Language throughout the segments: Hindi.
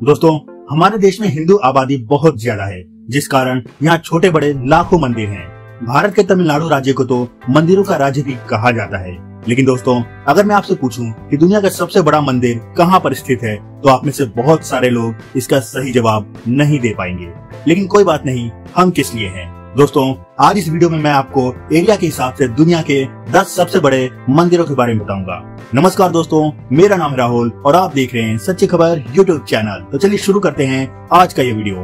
दोस्तों, हमारे देश में हिंदू आबादी बहुत ज़्यादा है, जिस कारण यहाँ छोटे बड़े लाखों मंदिर हैं। भारत के तमिलनाडु राज्य को तो मंदिरों का राज्य भी कहा जाता है। लेकिन दोस्तों, अगर मैं आपसे पूछूँ कि दुनिया का सबसे बड़ा मंदिर कहाँ पर स्थित है तो आप में से बहुत सारे लोग इसका सही जवाब नहीं दे पाएँगे। लेकिन कोई बात नहीं, हम किस लिए हैं? दोस्तों, आज इस वीडियो में मैं आपको एरिया के हिसाब से दुनिया के 10 सबसे बड़े मंदिरों के बारे में बताऊँगा। नमस्कार दोस्तों, मेरा नाम है राहुल और आप देख रहे हैं सच्ची खबर यूट्यूब चैनल। तो चलिए शुरू करते हैं आज का ये वीडियो।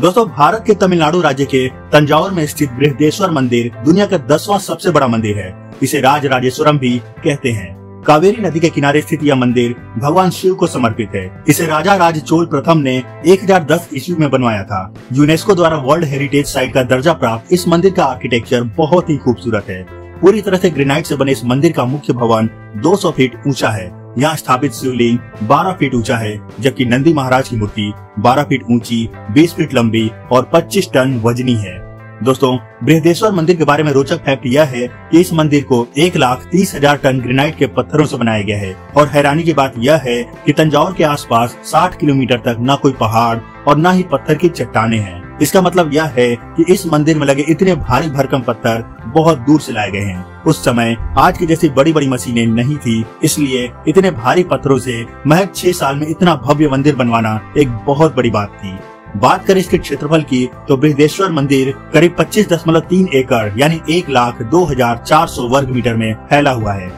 दोस्तों, भारत के तमिलनाडु राज्य के तंजावुर में स्थित बृहदेश्वर मंदिर दुनिया का दसवां सबसे बड़ा मंदिर है। इसे राज राजेश्वरम भी कहते हैं। कावेरी नदी के किनारे स्थित यह मंदिर भगवान शिव को समर्पित है। इसे राजा राज चोल प्रथम ने 1010 ईस्वी में बनवाया था। यूनेस्को द्वारा वर्ल्ड हेरिटेज साइट का दर्जा प्राप्त इस मंदिर का आर्किटेक्चर बहुत ही खूबसूरत है। पूरी तरह से ग्रेनाइट से बने इस मंदिर का मुख्य भवन 200 फीट ऊँचा है। यहाँ स्थापित शिवलिंग 12 फीट ऊँचा है, जबकि नंदी महाराज की मूर्ति 12 फीट ऊँची 20 फीट लंबी और 25 टन वजनी है। दोस्तों, बृहदेश्वर मंदिर के बारे में रोचक फैक्ट यह है कि इस मंदिर को एक लाख तीस हज़ार टन ग्रेनाइट के पत्थरों से बनाया गया है। और हैरानी की बात यह है कि तंजावुर के आसपास 60 किलोमीटर तक न कोई पहाड़ और न ही पत्थर की चट्टाने हैं। इसका मतलब यह है कि इस मंदिर में लगे इतने भारी भरकम पत्थर बहुत दूर से लाए गए हैं। उस समय आज की जैसी बड़ी बड़ी मशीनें नहीं थी, इसलिए इतने भारी पत्थरों से महज छह साल में इतना भव्य मंदिर बनवाना एक बहुत बड़ी बात थी। बात करें इसके क्षेत्रफल की तो बृहदेश्वर मंदिर करीब 25.3 एकड़, यानी एक लाख दो हज़ार चार सौ वर्ग मीटर में फैला हुआ है।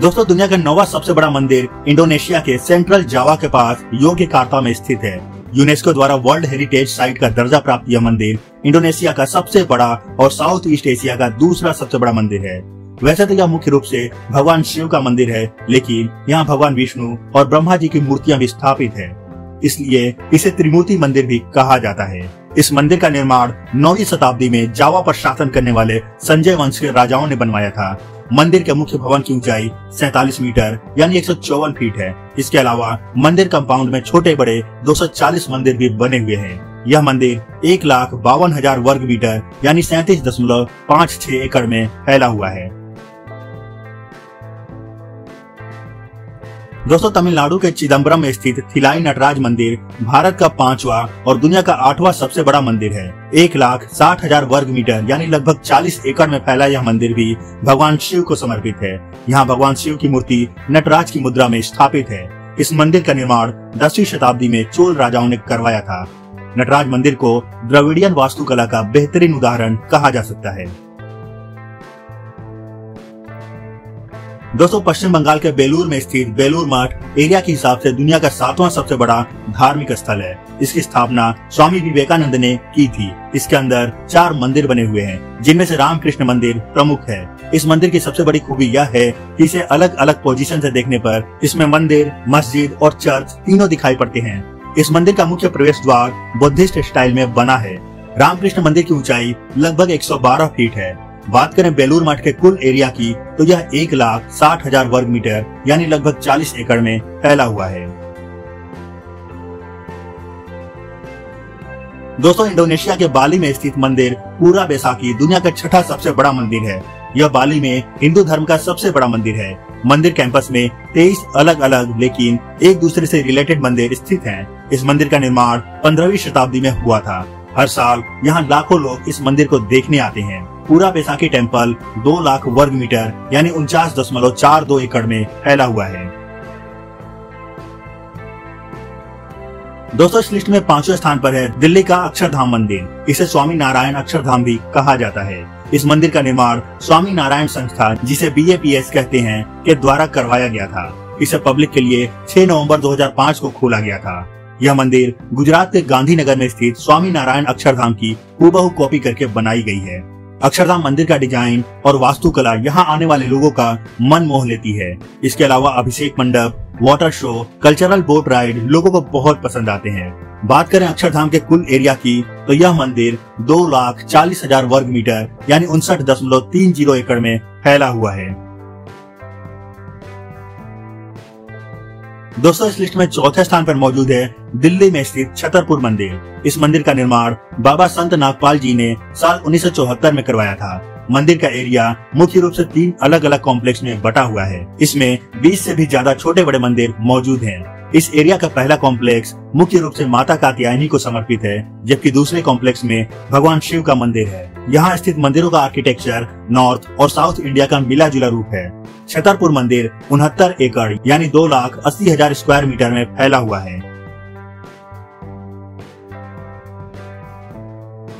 दोस्तों, दुनिया का नौवा सबसे बड़ा मंदिर इंडोनेशिया के सेंट्रल जावा के पास योग्यकार्ता में स्थित है। यूनेस्को द्वारा वर्ल्ड हेरिटेज साइट का दर्जा प्राप्त यह मंदिर इंडोनेशिया का सबसे बड़ा और साउथ ईस्ट एशिया का दूसरा सबसे बड़ा मंदिर है। वैसे तो यह मुख्य रूप से भगवान शिव का मंदिर है, लेकिन यहाँ भगवान विष्णु और ब्रह्मा जी की मूर्तियाँ भी स्थापित है। इसलिए इसे त्रिमूर्ति मंदिर भी कहा जाता है। इस मंदिर का निर्माण नौवीं शताब्दी में जावा पर शासन करने वाले संजय वंश के राजाओं ने बनवाया था। मंदिर के मुख्य भवन की ऊंचाई सैतालीस मीटर, यानी एक सौ चौवन फीट है। इसके अलावा मंदिर कंपाउंड में छोटे बड़े 240 मंदिर भी बने हुए हैं। यह मंदिर एक लाख बावन हज़ार वर्ग मीटर, यानी सैतीस दशमलव पाँच छह एकड़ में फैला हुआ है। दोस्तों, तमिलनाडु के चिदम्बरम में स्थित थिलाई नटराज मंदिर भारत का पांचवा और दुनिया का आठवां सबसे बड़ा मंदिर है। एक लाख साठ हज़ार वर्ग मीटर, यानी लगभग चालीस एकड़ में फैला यह मंदिर भी भगवान शिव को समर्पित है। यहाँ भगवान शिव की मूर्ति नटराज की मुद्रा में स्थापित है। इस मंदिर का निर्माण दसवीं शताब्दी में चोल राजाओं ने करवाया था। नटराज मंदिर को द्रविडियन वास्तुकला का बेहतरीन उदाहरण कहा जा सकता है। दोस्तों, पश्चिम बंगाल के बेलूर में स्थित बेलूर मठ एरिया के हिसाब से दुनिया का सातवां सबसे बड़ा धार्मिक स्थल है। इसकी स्थापना स्वामी विवेकानंद ने की थी। इसके अंदर चार मंदिर बने हुए हैं, जिनमें से रामकृष्ण मंदिर प्रमुख है। इस मंदिर की सबसे बड़ी खूबी यह है कि इसे अलग अलग पोजीशन से देखने पर इसमें मंदिर, मस्जिद और चर्च तीनों दिखाई पड़ते हैं। इस मंदिर का मुख्य प्रवेश द्वार बुद्धिस्ट स्टाइल में बना है। रामकृष्ण मंदिर की ऊंचाई लगभग 112 फीट है। बात करें बेलूर मठ के कुल एरिया की तो यह एक लाख साठ हज़ार वर्ग मीटर, यानी लगभग चालीस एकड़ में फैला हुआ है। दोस्तों, इंडोनेशिया के बाली में स्थित मंदिर पूरा बैसाखी दुनिया का छठा सबसे बड़ा मंदिर है। यह बाली में हिंदू धर्म का सबसे बड़ा मंदिर है। मंदिर कैंपस में तेईस अलग अलग लेकिन एक दूसरे से रिलेटेड मंदिर स्थित हैं। इस मंदिर का निर्माण पंद्रहवीं शताब्दी में हुआ था। हर साल यहाँ लाखों लोग इस मंदिर को देखने आते हैं। पूरा बैसाखी टेंपल दो लाख वर्ग मीटर, यानी उनचास दशमलव चार दो एकड़ में फैला हुआ है। दोस्तों, इस लिस्ट में पाँचवें स्थान पर है दिल्ली का अक्षरधाम मंदिर। इसे स्वामी नारायण अक्षरधाम भी कहा जाता है। इस मंदिर का निर्माण स्वामी नारायण संस्था, जिसे बी कहते हैं, के द्वारा करवाया गया था। इसे पब्लिक के लिए 6 नवंबर 2005 को खोला गया था। यह मंदिर गुजरात के गांधीनगर में स्थित स्वामी नारायण अक्षरधाम की हूबहू कॉपी करके बनाई गई है। अक्षरधाम मंदिर का डिज़ाइन और वास्तुकला यहाँ आने वाले लोगों का मन मोह लेती है। इसके अलावा Abhishek Mandap water show cultural boat ride लोगों को बहुत पसंद आते हैं। बात करें अक्षरधाम के कुल एरिया की तो यह मंदिर दो लाख चालीस हज़ार वर्ग मीटर, यानी उनसठ दशमलव तीन ज़ीरो एकड़ में फैला हुआ है। दोस्तों, इस लिस्ट में चौथे स्थान पर मौजूद है दिल्ली में स्थित छतरपुर मंदिर। इस मंदिर का निर्माण बाबा संत नागपाल जी ने साल उन्नीस सौ चौहत्तर में करवाया था। मंदिर का एरिया मुख्य रूप से तीन अलग अलग कॉम्प्लेक्स में बटा हुआ है। इसमें 20 से भी ज़्यादा छोटे बड़े मंदिर मौजूद हैं। इस एरिया का पहला कॉम्प्लेक्स मुख्य रूप से माता कात्यायनी को समर्पित है, जबकि दूसरे कॉम्प्लेक्स में भगवान शिव का मंदिर है। यहाँ स्थित मंदिरों का आर्किटेक्चर नॉर्थ और साउथ इंडिया का मिला जुला रूप है। छतरपुर मंदिर उनहत्तर एकड़, यानी दो लाख अस्सी हज़ार स्क्वायर मीटर में फैला हुआ है।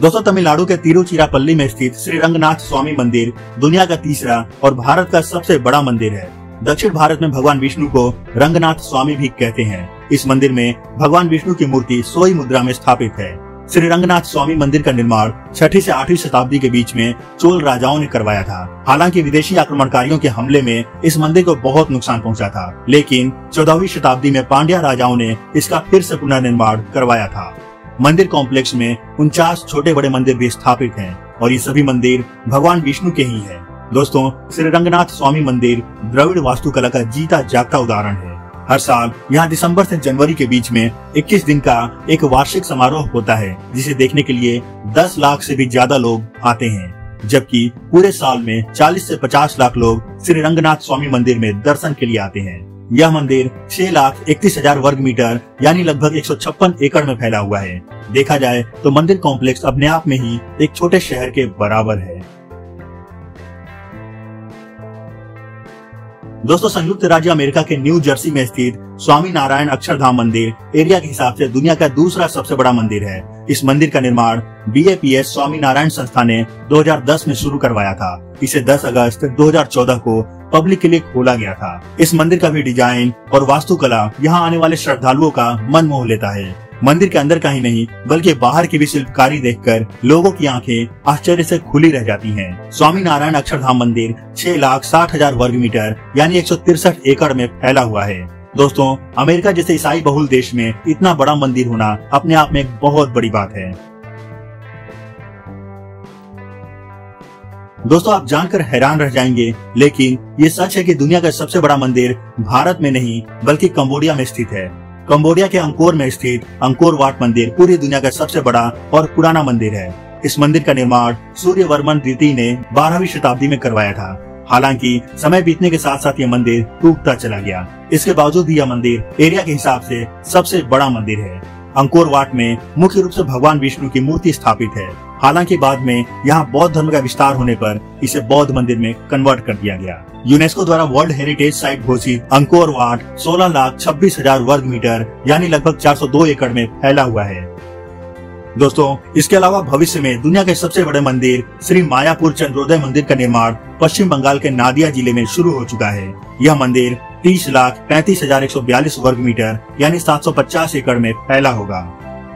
दोस्तों, तमिलनाडु के तिरुचिरापल्ली में स्थित श्री रंगनाथ स्वामी मंदिर दुनिया का तीसरा और भारत का सबसे बड़ा मंदिर है। दक्षिण भारत में भगवान विष्णु को रंगनाथ स्वामी भी कहते हैं। इस मंदिर में भगवान विष्णु की मूर्ति सोई मुद्रा में स्थापित है। श्री रंगनाथ स्वामी मंदिर का निर्माण छठी से आठवीं शताब्दी के बीच में चोल राजाओं ने करवाया था। हालाँकि विदेशी आक्रमणकारियों के हमले में इस मंदिर को बहुत नुकसान पहुँचा था, लेकिन चौदहवीं शताब्दी में पांड्या राजाओं ने इसका फिर से पुनर्निर्माण करवाया था। मंदिर कॉम्प्लेक्स में उनचास छोटे बड़े मंदिर भी स्थापित हैं और ये सभी मंदिर भगवान विष्णु के ही हैं। दोस्तों श्री रंगनाथ स्वामी मंदिर द्रविड़ वास्तुकला का जीता जागता उदाहरण है। हर साल, यहाँ दिसंबर से जनवरी के बीच में 21 दिन का एक वार्षिक समारोह होता है, जिसे देखने के लिए 10 लाख से भी ज़्यादा लोग आते हैं। जबकि पूरे साल में 40 से 50 लाख लोग श्री रंगनाथ स्वामी मंदिर में दर्शन के लिए आते हैं। यह मंदिर छह लाख इकतीस हज़ार वर्ग मीटर, यानी लगभग एक सौ छप्पन एकड़ में फैला हुआ है। देखा जाए तो मंदिर कॉम्प्लेक्स अपने आप में ही एक छोटे शहर के बराबर है। दोस्तों, संयुक्त राज्य अमेरिका के न्यू जर्सी में स्थित स्वामी नारायण अक्षरधाम मंदिर एरिया के हिसाब से दुनिया का दूसरा सबसे बड़ा मंदिर है। इस मंदिर का निर्माण बीएपीएस स्वामी नारायण संस्था ने 2010 में शुरू करवाया था। इसे 10 अगस्त 2014 को पब्लिक के लिए खोला गया था। इस मंदिर का भी डिज़ाइन और वास्तुकला यहाँ आने वाले श्रद्धालुओं का मन मोह लेता है। मंदिर के अंदर का ही नहीं, बल्कि बाहर की भी शिल्पकारी देखकर लोगों की आँखें आश्चर्य से खुली रह जाती हैं। स्वामी नारायण अक्षरधाम मंदिर छह लाख साठ हज़ार वर्ग मीटर, यानी एक एकड़ में फैला हुआ है। दोस्तों, अमेरिका जैसे ईसाई बहुल देश में इतना बड़ा मंदिर होना अपने आप में एक बहुत बड़ी बात है। दोस्तों, आप जानकर हैरान रह जाएँगे, लेकिन ये सच है कि दुनिया का सबसे बड़ा मंदिर भारत में नहीं, बल्कि कंबोडिया में स्थित है। कंबोडिया के अंकोर में स्थित अंकोर वाट मंदिर पूरी दुनिया का सबसे बड़ा और पुराना मंदिर है। इस मंदिर का निर्माण सूर्य वर्मन द्वितीय ने बारहवीं शताब्दी में करवाया था। हालाँकि समय बीतने के साथ साथ यह मंदिर टूटता चला गया। इसके बावजूद भी यह मंदिर एरिया के हिसाब से सबसे बड़ा मंदिर है। अंकोर वाट में मुख्य रूप से भगवान विष्णु की मूर्ति स्थापित है। हालाँकि बाद में यहाँ बौद्ध धर्म का विस्तार होने पर इसे बौद्ध मंदिर में कन्वर्ट कर दिया गया। यूनेस्को द्वारा वर्ल्ड हेरिटेज साइट घोषित अंकोर वाट सोलह लाख छब्बीस हज़ार वर्ग मीटर, यानी लगभग 402 एकड़ में फैला हुआ है। दोस्तों, इसके अलावा भविष्य में दुनिया के सबसे बड़े मंदिर श्री मायापुर चंद्रोदय मंदिर का निर्माण पश्चिम बंगाल के नादिया ज़िले में शुरू हो चुका है। यह मंदिर तीस लाख पैंतीस हज़ार एक सौ बयालीस वर्ग मीटर, यानी सात सौ पचास एकड़ में फैला होगा।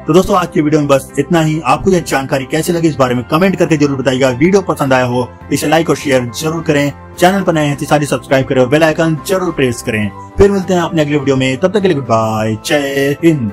तो दोस्तों, आज के वीडियो में बस इतना ही। आपको यह जानकारी कैसे लगी इस बारे में कमेंट करके ज़रूर बताइएगा। वीडियो पसंद आया हो, इसे लाइक और शेयर ज़रूर करें। चैनल पर नए हैं तो सारी सब्सक्राइब करें और बेल आइकन ज़रूर प्रेस करें। फिर मिलते हैं अपने अगले वीडियो में। तब तक के लिए गुड बाय जय हिंद।